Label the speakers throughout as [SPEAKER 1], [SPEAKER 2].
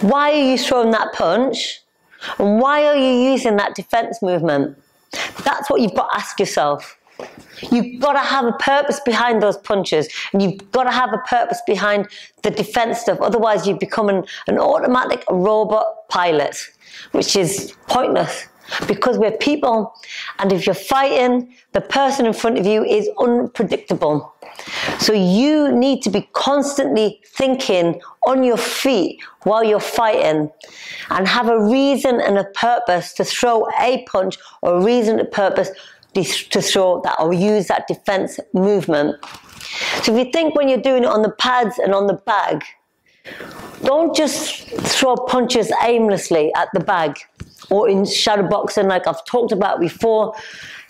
[SPEAKER 1] Why are you throwing that punch? And why are you using that defense movement? That's what you've got to ask yourself. You've got to have a purpose behind those punches, and you've got to have a purpose behind the defense stuff. Otherwise, you become an, an automatic robot pilot, which is pointless because we're people, and if you're fighting, the person in front of you is unpredictable. So you need to be constantly thinking on your feet while you're fighting and have a reason and a purpose to throw a punch or a reason and a purpose to throw that or use that defense movement. So if you think when you're doing it on the pads and on the bag, don't just throw punches aimlessly at the bag or in shadow boxing like I've talked about before.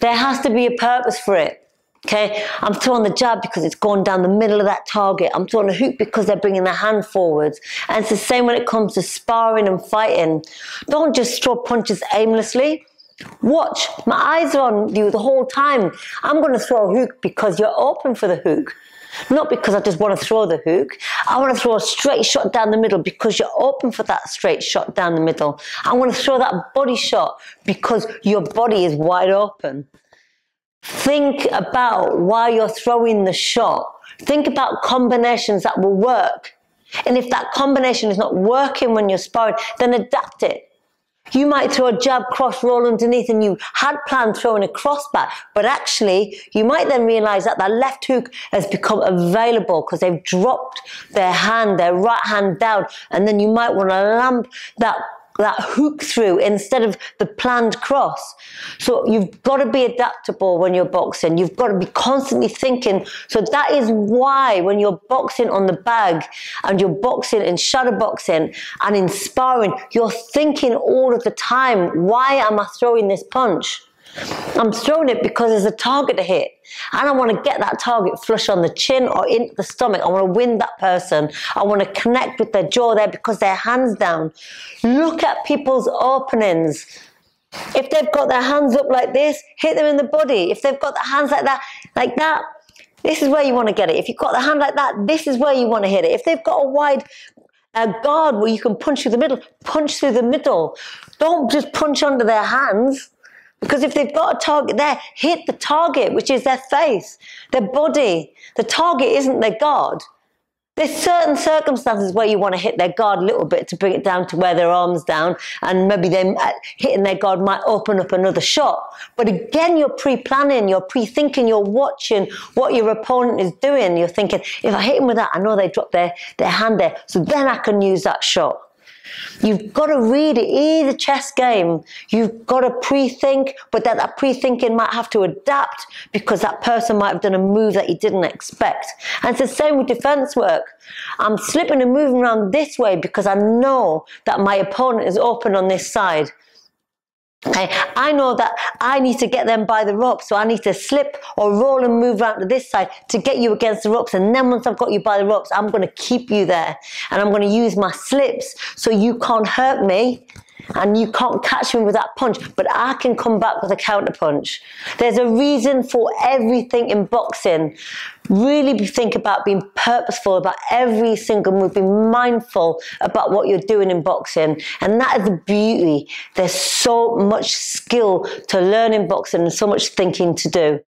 [SPEAKER 1] There has to be a purpose for it. Okay, I'm throwing the jab because it's going down the middle of that target. I'm throwing a hook because they're bringing their hand forwards. And it's the same when it comes to sparring and fighting. Don't just throw punches aimlessly. Watch, my eyes are on you the whole time. I'm going to throw a hook because you're open for the hook. Not because I just want to throw the hook. I want to throw a straight shot down the middle because you're open for that straight shot down the middle. I want to throw that body shot because your body is wide open. Think about why you're throwing the shot. Think about combinations that will work. And if that combination is not working when you're sparring, then adapt it. You might throw a jab cross roll underneath and you had planned throwing a cross back, but actually you might then realize that that left hook has become available because they've dropped their hand, their right hand down, and then you might want to lamp that that hook through instead of the planned cross. So you've got to be adaptable when you're boxing. You've got to be constantly thinking. So that is why when you're boxing on the bag and you're boxing in shadow boxing and in sparring, you're thinking all of the time, why am I throwing this punch? I'm throwing it because there's a target to hit. And I want to get that target flush on the chin or into the stomach. I want to win that person. I want to connect with their jaw there because their hands down. Look at people's openings. If they've got their hands up like this, hit them in the body. If they've got their hands like that, like that, this is where you want to get it. If you've got the hand like that, this is where you want to hit it. If they've got a wide guard where you can punch through the middle, punch through the middle. Don't just punch under their hands. Because if they've got a target there, hit the target, which is their face, their body. The target isn't their guard. There's certain circumstances where you want to hit their guard a little bit to bring it down to where their arm's down, and maybe them uh, hitting their guard might open up another shot. But again, you're pre-planning, you're pre-thinking, you're watching what your opponent is doing. You're thinking, if I hit him with that, I know they drop their, their hand there, so then I can use that shot. You've got to read it. Either chess game. You've got to pre-think, but that, that pre-thinking might have to adapt because that person might have done a move that you didn't expect. And it's the same with defense work. I'm slipping and moving around this way because I know that my opponent is open on this side. Okay, I know that I need to get them by the ropes, so I need to slip or roll and move around to this side to get you against the ropes. And then once I've got you by the ropes, I'm going to keep you there. And I'm going to use my slips so you can't hurt me and you can't catch me with that punch, but I can come back with a counter punch. There's a reason for everything in boxing. Really think about being purposeful about every single move, be mindful about what you're doing in boxing. And that is the beauty. There's so much skill to learn in boxing and so much thinking to do.